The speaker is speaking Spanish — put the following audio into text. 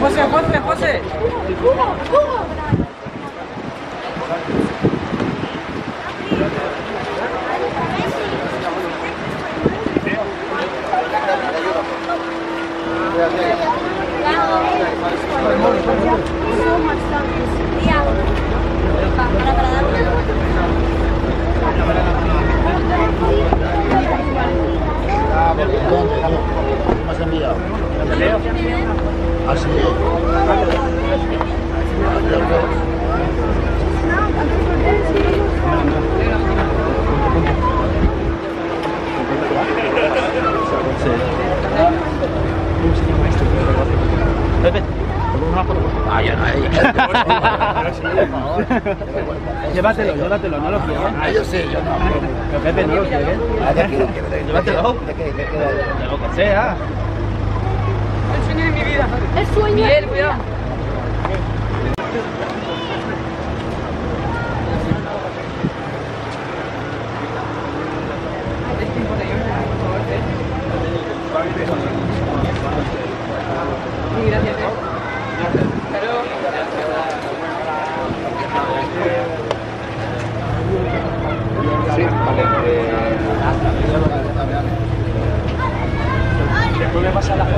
José, José, José. Gracias. Foto. Ah, ya no hay. Llévatelo, llévatelo, no lo quieres. Ah, yo sé, yo no. Pero Pepe, no lo quieres. Llévatelo. De lo que sea. El sueño de mi vida. El sueño. Miguel, cuidado.